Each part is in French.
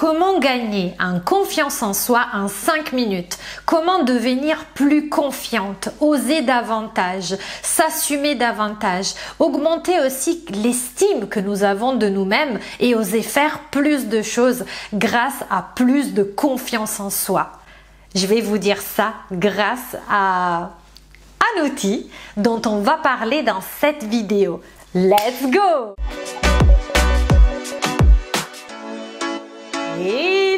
Comment gagner en confiance en soi en 5 minutes? Comment devenir plus confiante, oser davantage, s'assumer davantage, augmenter aussi l'estime que nous avons de nous-mêmes et oser faire plus de choses grâce à plus de confiance en soi? Je vais vous dire ça grâce à un outil dont on va parler dans cette vidéo. Let's go Hey!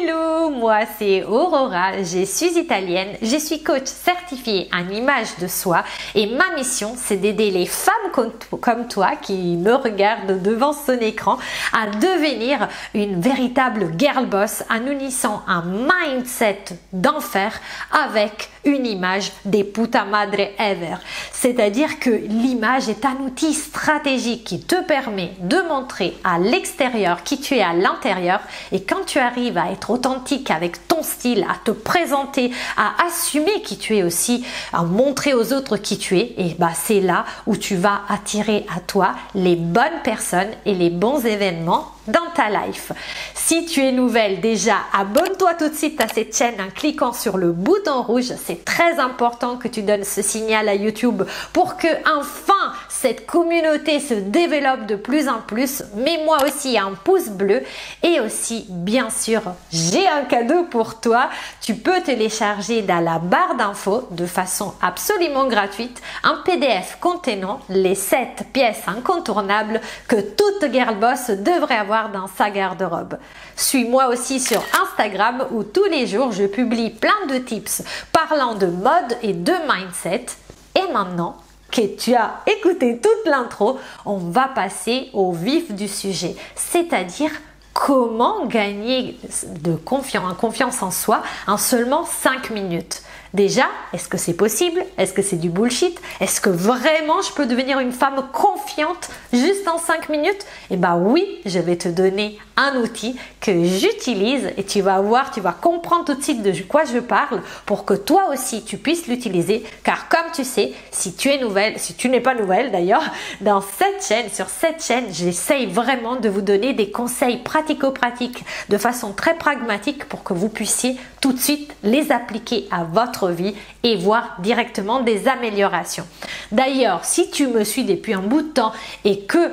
Moi c'est Aurora, je suis italienne, je suis coach certifiée en image de soi. Et ma mission c'est d'aider les femmes comme toi qui me regardent devant son écran à devenir une véritable girl boss en unissant un mindset d'enfer avec une image des puta madre ever. C'est-à-dire que l'image est un outil stratégique qui te permet de montrer à l'extérieur qui tu es à l'intérieur. Et quand tu arrives à être authentique avec ton style, à te présenter, à assumer qui tu es aussi, à montrer aux autres qui tu es, et bah c'est là où tu vas attirer à toi les bonnes personnes et les bons événements dans ta life. Si tu es nouvelle, déjà abonne-toi tout de suite à cette chaîne en cliquant sur le bouton rouge. C'est très important que tu donnes ce signal à YouTube pour que enfin cette communauté se développe de plus en plus. Mets-moi aussi un pouce bleu et aussi bien sûr j'ai un cadeau pour toi. Tu peux télécharger dans la barre d'infos de façon absolument gratuite un PDF contenant les 7 pièces incontournables que toute girl boss devrait avoir dans sa garde-robe. Suis-moi aussi sur Instagram où tous les jours je publie plein de tips parlant de mode et de mindset. Et maintenant que tu as écouté toute l'intro, on va passer au vif du sujet, c'est-à-dire comment gagner de confiance, confiance en soi en seulement 5 minutes. Déjà, est-ce que c'est possible? Est-ce que c'est du bullshit? Est-ce que vraiment je peux devenir une femme confiante juste en 5 minutes? Eh bien oui, je vais te donner un outil que j'utilise et tu vas voir, tu vas comprendre tout de suite de quoi je parle pour que toi aussi tu puisses l'utiliser. Car comme tu sais, si tu es nouvelle, si tu n'es pas nouvelle d'ailleurs, dans cette chaîne, sur cette chaîne, j'essaye vraiment de vous donner des conseils pratico-pratiques de façon très pragmatique pour que vous puissiez tout de suite les appliquer à votre vie et voir directement des améliorations. D'ailleurs, si tu me suis depuis un bout de temps et que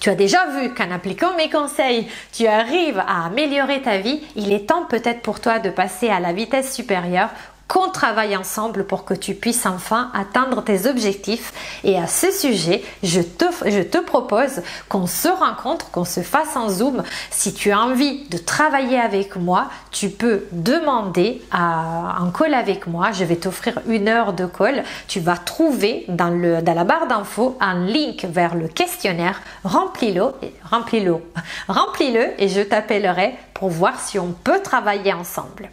tu as déjà vu qu'en appliquant mes conseils, tu arrives à améliorer ta vie, il est temps peut-être pour toi de passer à la vitesse supérieure qu'on travaille ensemble pour que tu puisses enfin atteindre tes objectifs. Et à ce sujet, je te, je te propose qu'on se rencontre, qu'on se fasse en Zoom. Si tu as envie de travailler avec moi, tu peux demander à un call avec moi. Je vais t'offrir une heure de call. Tu vas trouver dans, le, dans la barre d'infos un link vers le questionnaire. Remplis-le, remplis-le, remplis-le et je t'appellerai pour voir si on peut travailler ensemble.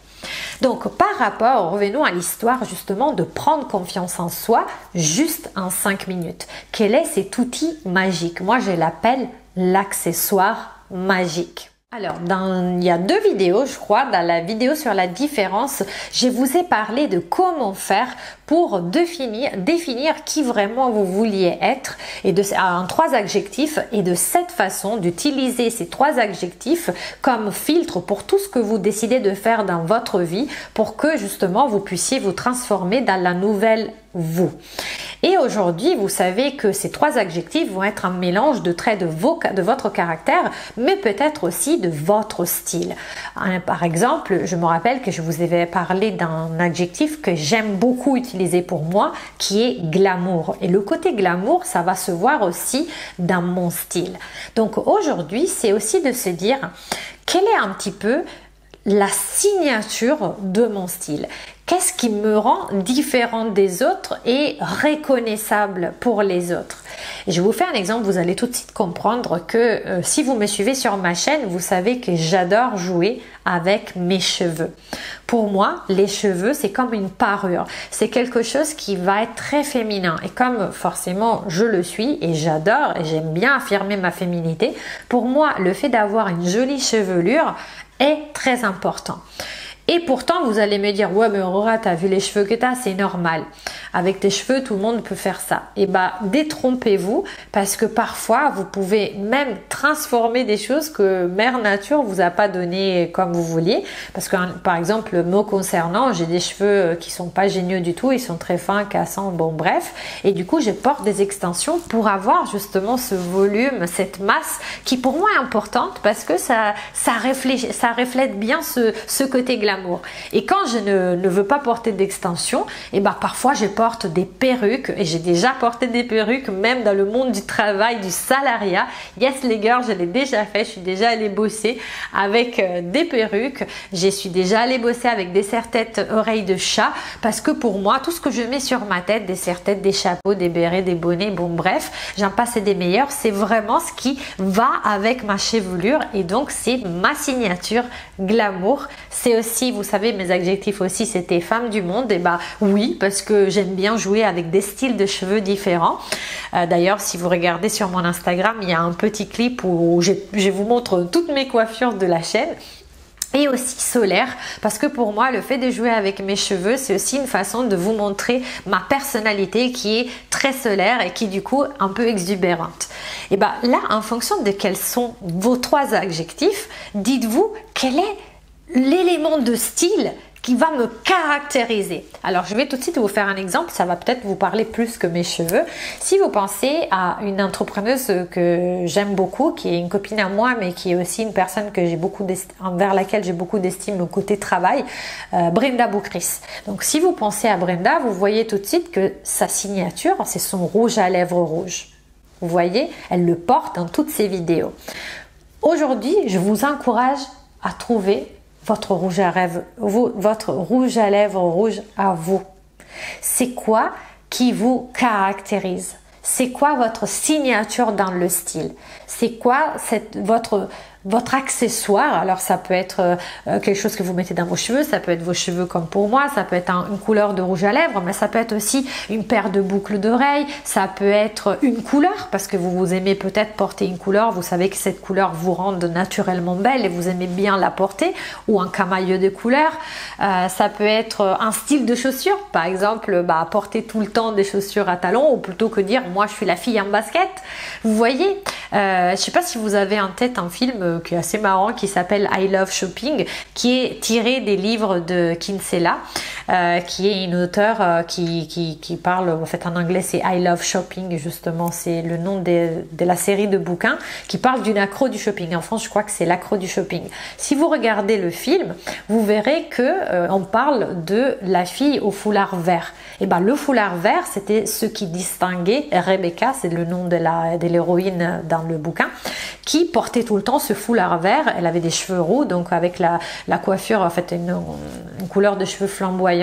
Donc par rapport, revenons à l'histoire justement de prendre confiance en soi juste en 5 minutes. Quel est cet outil magique? Moi je l'appelle l'accessoire magique. Alors, dans, il y a deux vidéos, je crois. Dans la vidéo sur la différence, je vous ai parlé de comment faire pour définir, définir qui vraiment vous vouliez être et de, en trois adjectifs et de cette façon d'utiliser ces trois adjectifs comme filtre pour tout ce que vous décidez de faire dans votre vie pour que justement vous puissiez vous transformer dans la nouvelle vous. Et aujourd'hui, vous savez que ces trois adjectifs vont être un mélange de traits de, vos, de votre caractère, mais peut-être aussi de votre style. Par exemple, je me rappelle que je vous avais parlé d'un adjectif que j'aime beaucoup utiliser pour moi, qui est glamour. Et le côté glamour, ça va se voir aussi dans mon style. Donc aujourd'hui, c'est aussi de se dire quel est un petit peu la signature de mon style? Qu'est-ce qui me rend différente des autres et reconnaissable pour les autres? Je vous fais un exemple, vous allez tout de suite comprendre que euh, si vous me suivez sur ma chaîne, vous savez que j'adore jouer avec mes cheveux. Pour moi, les cheveux, c'est comme une parure. C'est quelque chose qui va être très féminin. Et comme forcément je le suis et j'adore et j'aime bien affirmer ma féminité, pour moi, le fait d'avoir une jolie chevelure est très important. Et pourtant, vous allez me dire, ouais, mais Aurora, t'as vu les cheveux que t'as, c'est normal. Avec tes cheveux, tout le monde peut faire ça. Et eh bah, détrompez-vous, parce que parfois, vous pouvez même transformer des choses que Mère Nature vous a pas donné comme vous vouliez. Parce que, par exemple, le mot concernant, j'ai des cheveux qui sont pas géniaux du tout, ils sont très fins, cassants, bon, bref. Et du coup, je porte des extensions pour avoir justement ce volume, cette masse qui pour moi est importante parce que ça, ça, reflète, ça reflète bien ce, ce côté glamour et quand je ne, veux pas porter d'extension, et eh ben parfois je porte des perruques. Et j'ai déjà porté des perruques même dans le monde du travail, du salariat. Yes les gars, je l'ai déjà fait, je suis déjà allée bosser avec euh, des perruques, je suis déjà allée bosser avec des serre-têtes oreilles de chat. Parce que pour moi, tout ce que je mets sur ma tête, des serre-têtes, des chapeaux, des bérets, des bonnets, bon bref, j'en passe des meilleurs, c'est vraiment ce qui va avec ma chevelure. Et donc c'est ma signature glamour. C'est aussi vous savez, mes adjectifs aussi, c'était femme du monde. Et bah oui, parce que j'aime bien jouer avec des styles de cheveux différents. Euh, d'ailleurs, si vous regardez sur mon Instagram, il y a un petit clip où je, vous montre toutes mes coiffures de la chaîne et aussi solaire parce que pour moi le fait de jouer avec mes cheveux c'est aussi une façon de vous montrer ma personnalité qui est très solaire et qui du coup un peu exubérante et bah là en fonction de quels sont vos trois adjectifs dites-vous quel est l'élément de style qui va me caractériser. Alors je vais tout de suite vous faire un exemple, ça va peut-être vous parler plus que mes cheveux. Si vous pensez à une entrepreneuse que j'aime beaucoup, qui est une copine à moi, mais qui est aussi une personne que j'ai beaucoup envers laquelle j'ai beaucoup d'estime au côté travail, euh, Brenda Boucris. Donc si vous pensez à Brenda, vous voyez tout de suite que sa signature, c'est son rouge à lèvres rouge. Vous voyez, elle le porte dans toutes ses vidéos. Aujourd'hui, je vous encourage à trouver votre rouge à lèvres, votre rouge à lèvres rouge à vous. C'est quoi qui vous caractérise? C'est quoi votre signature dans le style? C'est quoi votre votre accessoire. Alors ça peut être euh, quelque chose que vous mettez dans vos cheveux, ça peut être vos cheveux comme pour moi, ça peut être une couleur de rouge à lèvres, mais ça peut être aussi une paire de boucles d'oreilles, ça peut être une couleur parce que vous vous aimez peut-être porter une couleur, vous savez que cette couleur vous rend naturellement belle et vous aimez bien la porter, ou un camailleux de couleur. Euh, ça peut être un style de chaussures, par exemple, bah, porter tout le temps des chaussures à talons, ou plutôt que dire moi je suis la fille en basket. Vous voyez, euh, je sais pas si vous avez en tête un film qui est assez marrant qui s'appelle I Love Shopping, qui est tiré des livres de Kinsella, euh, qui est une auteure euh, qui, qui, qui, parle, en fait en anglais c'est I Love Shopping, justement c'est le nom de, de, la série de bouquins qui parle d'une accro du shopping. En France je crois que c'est l'accro du shopping. Si vous regardez le film, vous verrez que euh, on parle de la fille au foulard vert. Et ben le foulard vert c'était ce qui distinguait Rebecca, c'est le nom de la de l'héroïne dans le bouquin, qui portait tout le temps ce foulard vert. Elle avait des cheveux roux, donc avec la, coiffure, en fait, une, couleur de cheveux flamboyante.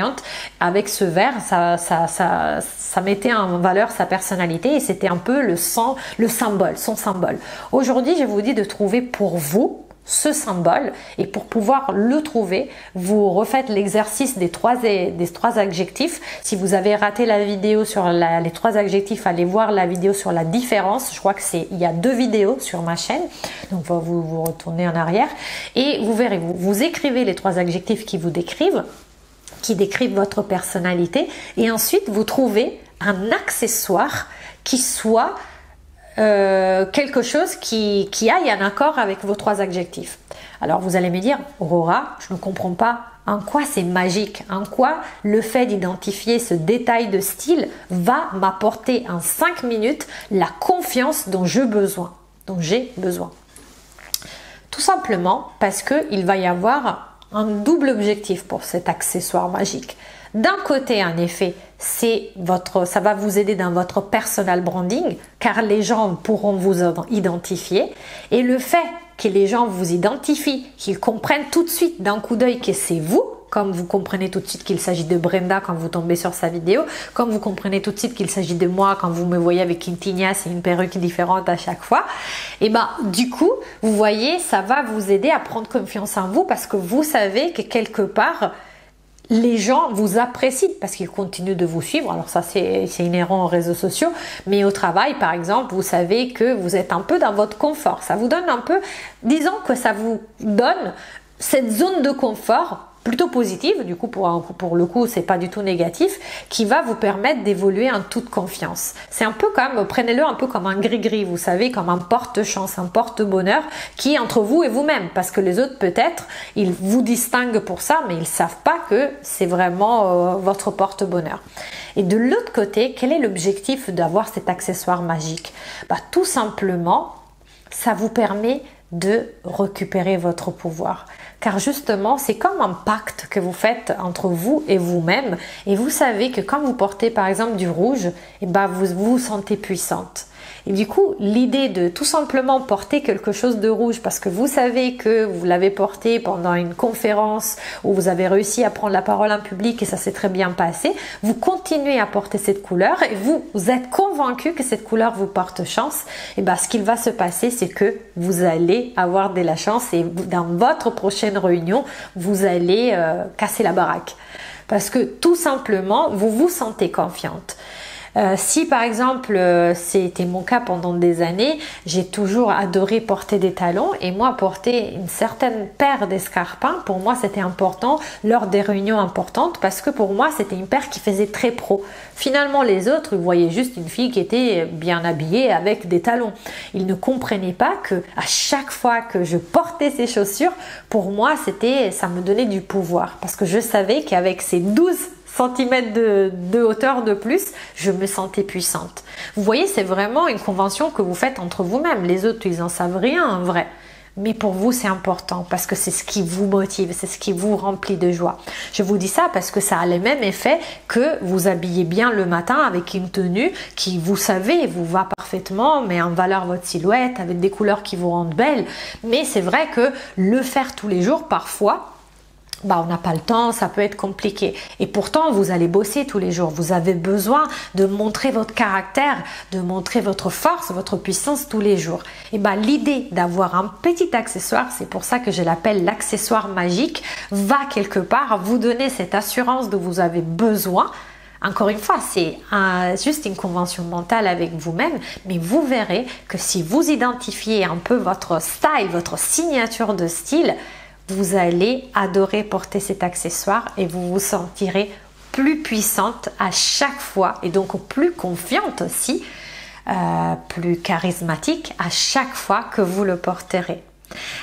Avec ce vert, ça, ça, ça, ça mettait en valeur sa personnalité et c'était un peu le, sang, le symbole, son symbole. Aujourd'hui, je vous dis de trouver pour vous ce symbole et pour pouvoir le trouver, vous refaites l'exercice des trois, des trois adjectifs. Si vous avez raté la vidéo sur les trois adjectifs, allez voir la vidéo sur la différence. Je crois que c'est il y a deux vidéos sur ma chaîne. Donc vous vous retournez en arrière et vous verrez, vous écrivez les trois adjectifs qui vous décrivent, qui décrivent votre personnalité et ensuite vous trouvez un accessoire qui soit euh, quelque chose qui, aille en accord avec vos trois adjectifs. Alors vous allez me dire, Aurora, je ne comprends pas en quoi c'est magique, en quoi le fait d'identifier ce détail de style va m'apporter en 5 minutes la confiance dont j'ai besoin. Dont j'ai besoin? Tout simplement parce qu'il va y avoir un double objectif pour cet accessoire magique. D'un côté, en effet, c'est votre, ça va vous aider dans votre personal branding, car les gens pourront vous identifier. Et le fait que les gens vous identifient, qu'ils comprennent tout de suite d'un coup d'œil que c'est vous, comme vous comprenez tout de suite qu'il s'agit de Brenda quand vous tombez sur sa vidéo, comme vous comprenez tout de suite qu'il s'agit de moi quand vous me voyez avec une tignasse et une perruque différente à chaque fois, et ben du coup, vous voyez, ça va vous aider à prendre confiance en vous parce que vous savez que quelque part, les gens vous apprécient parce qu'ils continuent de vous suivre. Alors ça, c'est inhérent aux réseaux sociaux. Mais au travail, par exemple, vous savez que vous êtes un peu dans votre confort. Ça vous donne un peu, disons que ça vous donne cette zone de confort plutôt positive, du coup pour, pour le coup c'est pas du tout négatif, qui va vous permettre d'évoluer en toute confiance. C'est un peu comme, prenez-le un peu comme un gris-gris, vous savez, comme un porte-chance, un porte-bonheur qui est entre vous et vous-même, parce que les autres peut-être, ils vous distinguent pour ça, mais ils savent pas que c'est vraiment euh, votre porte-bonheur. Et de l'autre côté, quel est l'objectif d'avoir cet accessoire magique? Bah, Tout simplement, ça vous permet de récupérer votre pouvoir. Car justement, c'est comme un pacte que vous faites entre vous et vous-même. Et vous savez que quand vous portez par exemple du rouge, et eh ben vous vous sentez puissante. Et du coup, l'idée de tout simplement porter quelque chose de rouge parce que vous savez que vous l'avez porté pendant une conférence où vous avez réussi à prendre la parole en public et ça s'est très bien passé, vous continuez à porter cette couleur et vous, êtes convaincu que cette couleur vous porte chance. Et bien, ce qu'il va se passer, c'est que vous allez avoir de la chance et dans votre prochaine réunion, vous allez euh, casser la baraque. Parce que tout simplement, vous vous sentez confiante. Euh, si par exemple euh, c'était mon cas pendant des années, j'ai toujours adoré porter des talons et moi porter une certaine paire d'escarpins, pour moi c'était important lors des réunions importantes parce que pour moi c'était une paire qui faisait très pro. Finalement les autres voyaient juste une fille qui était bien habillée avec des talons. Ils ne comprenaient pas que à chaque fois que je portais ces chaussures, pour moi c'était ça me donnait du pouvoir parce que je savais qu'avec ces 12 cm de, hauteur de plus, je me sentais puissante. Vous voyez, c'est vraiment une convention que vous faites entre vous-même. Les autres, ils en savent rien en vrai. Mais pour vous, c'est important parce que c'est ce qui vous motive, c'est ce qui vous remplit de joie. Je vous dis ça parce que ça a le même effet que vous habillez bien le matin avec une tenue qui, vous savez, vous va parfaitement, met en valeur votre silhouette avec des couleurs qui vous rendent belle. Mais c'est vrai que le faire tous les jours, parfois, bah, on n'a pas le temps, ça peut être compliqué. Et pourtant, vous allez bosser tous les jours. Vous avez besoin de montrer votre caractère, de montrer votre force, votre puissance tous les jours. Et bah, l'idée d'avoir un petit accessoire, c'est pour ça que je l'appelle l'accessoire magique, va quelque part vous donner cette assurance dont vous avez besoin. Encore une fois, c'est juste une convention mentale avec vous-même, mais vous verrez que si vous identifiez un peu votre style, votre signature de style, vous allez adorer porter cet accessoire et vous vous sentirez plus puissante à chaque fois et donc plus confiante aussi, euh, plus charismatique à chaque fois que vous le porterez.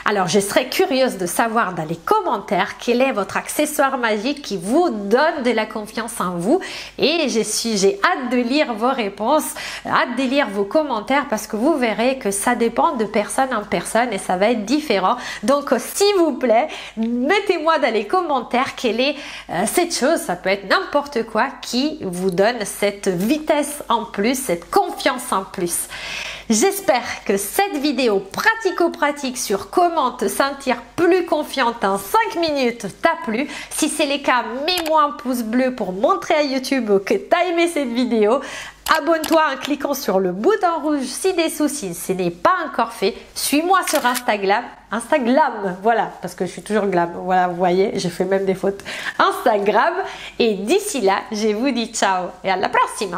Alors, je serais curieuse de savoir dans les commentaires quel est votre accessoire magique qui vous donne de la confiance en vous. Et j'ai hâte de lire vos réponses, hâte de lire vos commentaires parce que vous verrez que ça dépend de personne en personne et ça va être différent. Donc, s'il vous plaît, mettez-moi dans les commentaires quelle est euh, cette chose, ça peut être n'importe quoi, qui vous donne cette vitesse en plus, cette confiance en plus. J'espère que cette vidéo pratico-pratique sur comment te sentir plus confiante en 5 minutes t'a plu. Si c'est le cas, mets-moi un pouce bleu pour montrer à YouTube que tu as aimé cette vidéo. Abonne-toi en cliquant sur le bouton rouge si des soucis, ce n'est pas encore fait. Suis-moi sur Instagram. Instagram, voilà, parce que je suis toujours glam. Voilà, vous voyez, j'ai fait même des fautes. Instagram. Et d'ici là, je vous dis ciao et à la prochaine.